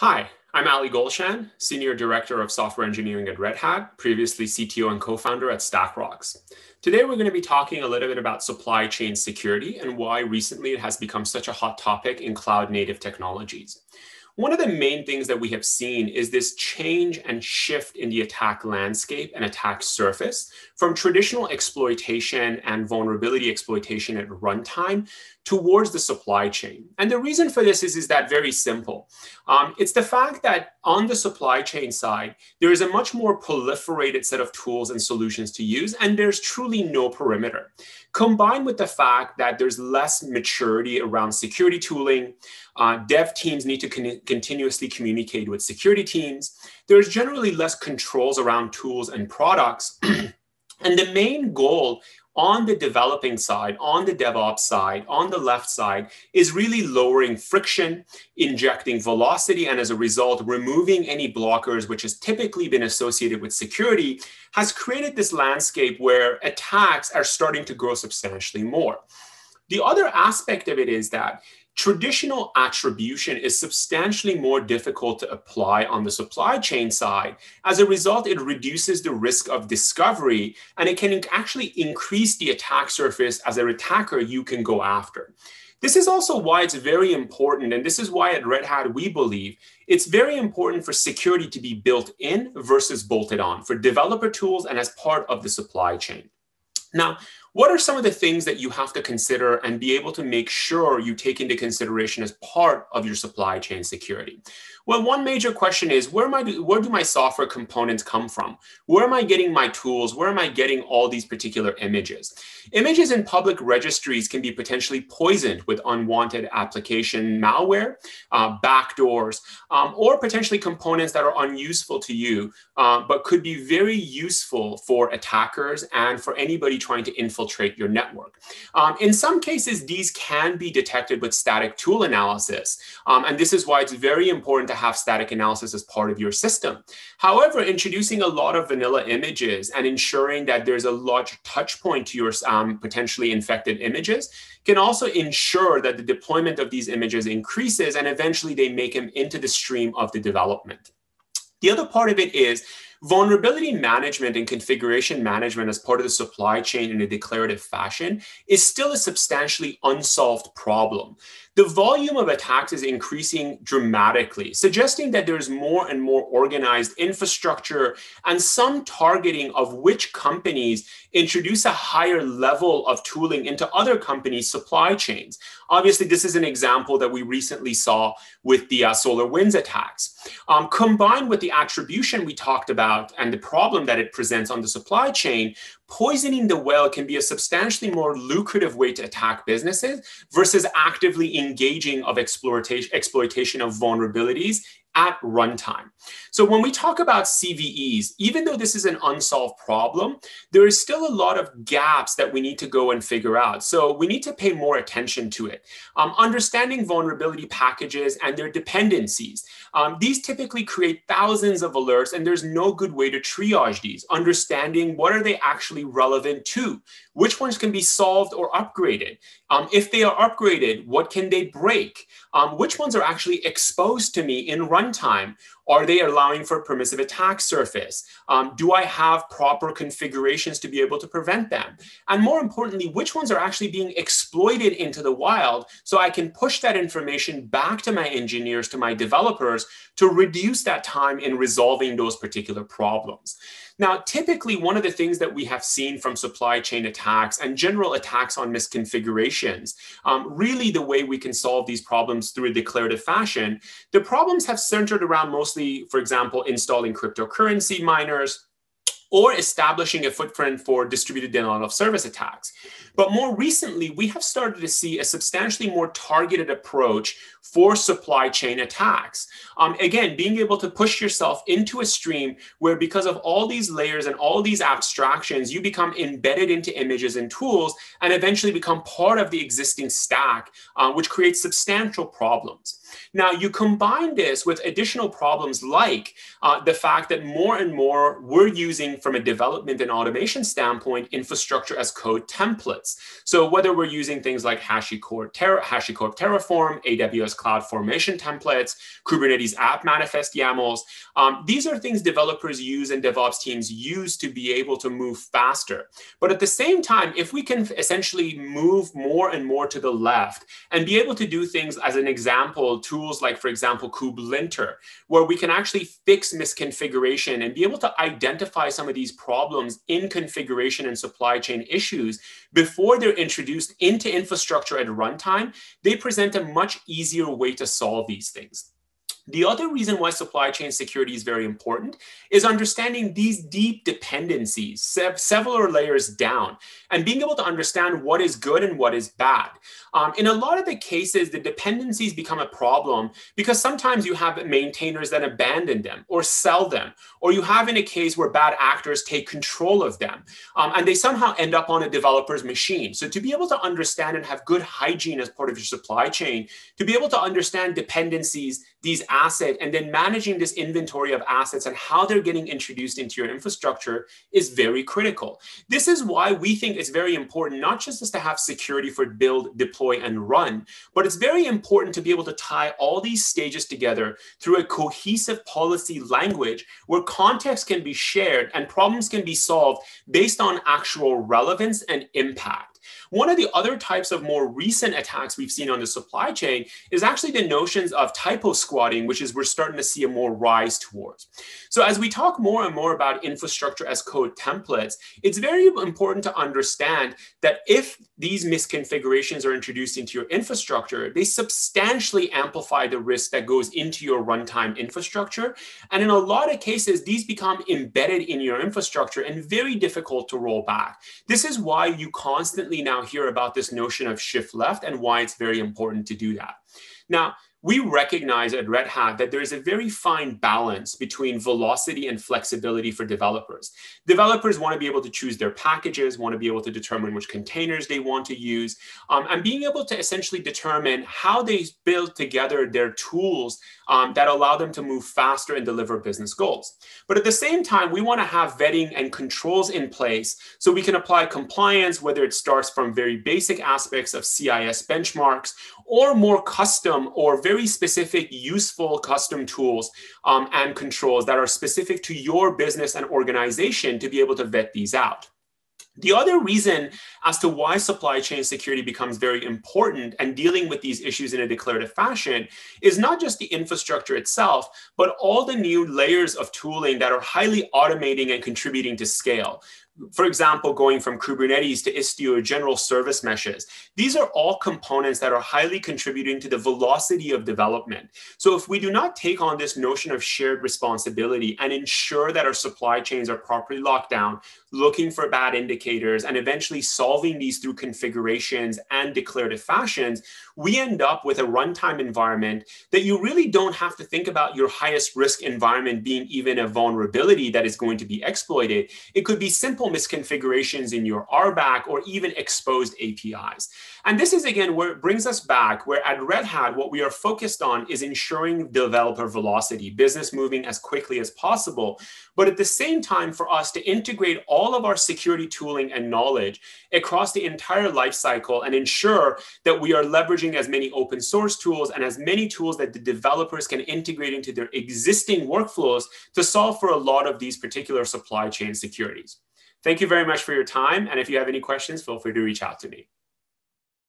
Hi, I'm Ali Golshan, Senior Director of Software Engineering at Red Hat, previously CTO and co-founder at StackRox. Today, we're going to be talking a little bit about supply chain security and why recently it has become such a hot topic in cloud native technologies. One of the main things that we have seen is this change and shift in the attack landscape and attack surface from traditional exploitation and vulnerability exploitation at runtime towards the supply chain. And the reason for this is, is that very simple. Um, it's the fact that on the supply chain side, there is a much more proliferated set of tools and solutions to use, and there's truly no perimeter. Combined with the fact that there's less maturity around security tooling, uh, dev teams need to con continuously communicate with security teams. There's generally less controls around tools and products. and the main goal on the developing side, on the DevOps side, on the left side, is really lowering friction, injecting velocity, and as a result, removing any blockers, which has typically been associated with security, has created this landscape where attacks are starting to grow substantially more. The other aspect of it is that Traditional attribution is substantially more difficult to apply on the supply chain side. As a result, it reduces the risk of discovery and it can actually increase the attack surface as an attacker you can go after. This is also why it's very important, and this is why at Red Hat we believe it's very important for security to be built in versus bolted on for developer tools and as part of the supply chain. Now, what are some of the things that you have to consider and be able to make sure you take into consideration as part of your supply chain security? Well, one major question is where, am I, where do my software components come from? Where am I getting my tools? Where am I getting all these particular images? Images in public registries can be potentially poisoned with unwanted application malware, uh, backdoors, um, or potentially components that are unuseful to you, uh, but could be very useful for attackers and for anybody trying to infiltrate your network. Um, in some cases, these can be detected with static tool analysis. Um, and this is why it's very important to have static analysis as part of your system. However, introducing a lot of vanilla images and ensuring that there's a large touch point to your um, potentially infected images can also ensure that the deployment of these images increases and eventually they make them into the stream of the development. The other part of it is vulnerability management and configuration management as part of the supply chain in a declarative fashion is still a substantially unsolved problem the volume of attacks is increasing dramatically, suggesting that there's more and more organized infrastructure and some targeting of which companies introduce a higher level of tooling into other companies' supply chains. Obviously, this is an example that we recently saw with the uh, SolarWinds attacks. Um, combined with the attribution we talked about and the problem that it presents on the supply chain, poisoning the well can be a substantially more lucrative way to attack businesses versus actively engaging of exploitation, exploitation of vulnerabilities at runtime. So when we talk about CVEs, even though this is an unsolved problem, there is still a lot of gaps that we need to go and figure out. So we need to pay more attention to it. Um, understanding vulnerability packages and their dependencies. Um, these typically create thousands of alerts and there's no good way to triage these. Understanding what are they actually relevant to? Which ones can be solved or upgraded? Um, if they are upgraded, what can they break? Um, which ones are actually exposed to me in runtime? time are they allowing for permissive attack surface? Um, do I have proper configurations to be able to prevent them? And more importantly, which ones are actually being exploited into the wild so I can push that information back to my engineers, to my developers to reduce that time in resolving those particular problems. Now, typically, one of the things that we have seen from supply chain attacks and general attacks on misconfigurations, um, really the way we can solve these problems through a declarative fashion, the problems have centered around mostly, for example, installing cryptocurrency miners, or establishing a footprint for distributed denial of service attacks. But more recently, we have started to see a substantially more targeted approach for supply chain attacks. Um, again, being able to push yourself into a stream where, because of all these layers and all these abstractions, you become embedded into images and tools and eventually become part of the existing stack, uh, which creates substantial problems. Now, you combine this with additional problems like uh, the fact that more and more we're using, from a development and automation standpoint, infrastructure as code templates. So whether we're using things like HashiCorp, Terra, HashiCorp Terraform, AWS CloudFormation templates, Kubernetes app manifest YAMLs, um, these are things developers use and DevOps teams use to be able to move faster. But at the same time, if we can essentially move more and more to the left and be able to do things as an example, tools like, for example, kubelinter, where we can actually fix misconfiguration and be able to identify some of these problems in configuration and supply chain issues before they're introduced into infrastructure at runtime, they present a much easier way to solve these things. The other reason why supply chain security is very important is understanding these deep dependencies, several layers down, and being able to understand what is good and what is bad. Um, in a lot of the cases, the dependencies become a problem because sometimes you have maintainers that abandon them or sell them, or you have in a case where bad actors take control of them, um, and they somehow end up on a developer's machine. So to be able to understand and have good hygiene as part of your supply chain, to be able to understand dependencies, these assets and then managing this inventory of assets and how they're getting introduced into your infrastructure is very critical. This is why we think it's very important, not just as to have security for build, deploy, and run, but it's very important to be able to tie all these stages together through a cohesive policy language where context can be shared and problems can be solved based on actual relevance and impact. One of the other types of more recent attacks we've seen on the supply chain is actually the notions of typo squatting, which is we're starting to see a more rise towards. So as we talk more and more about infrastructure as code templates, it's very important to understand that if these misconfigurations are introduced into your infrastructure, they substantially amplify the risk that goes into your runtime infrastructure. And in a lot of cases, these become embedded in your infrastructure and very difficult to roll back. This is why you constantly now hear about this notion of shift left and why it's very important to do that. Now, we recognize at Red Hat that there is a very fine balance between velocity and flexibility for developers. Developers want to be able to choose their packages, want to be able to determine which containers they want to use, um, and being able to essentially determine how they build together their tools um, that allow them to move faster and deliver business goals. But at the same time, we want to have vetting and controls in place so we can apply compliance, whether it starts from very basic aspects of CIS benchmarks or more custom or very specific, useful custom tools um, and controls that are specific to your business and organization to be able to vet these out. The other reason as to why supply chain security becomes very important and dealing with these issues in a declarative fashion is not just the infrastructure itself, but all the new layers of tooling that are highly automating and contributing to scale for example, going from Kubernetes to Istio or general service meshes. These are all components that are highly contributing to the velocity of development. So if we do not take on this notion of shared responsibility and ensure that our supply chains are properly locked down, looking for bad indicators, and eventually solving these through configurations and declarative fashions, we end up with a runtime environment that you really don't have to think about your highest risk environment being even a vulnerability that is going to be exploited. It could be simple misconfigurations in your RBAC or even exposed APIs. And this is again where it brings us back where at Red Hat, what we are focused on is ensuring developer velocity, business moving as quickly as possible. But at the same time, for us to integrate all of our security tooling and knowledge across the entire lifecycle and ensure that we are leveraging as many open source tools and as many tools that the developers can integrate into their existing workflows to solve for a lot of these particular supply chain securities. Thank you very much for your time. And if you have any questions, feel free to reach out to me.